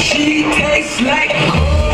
She tastes like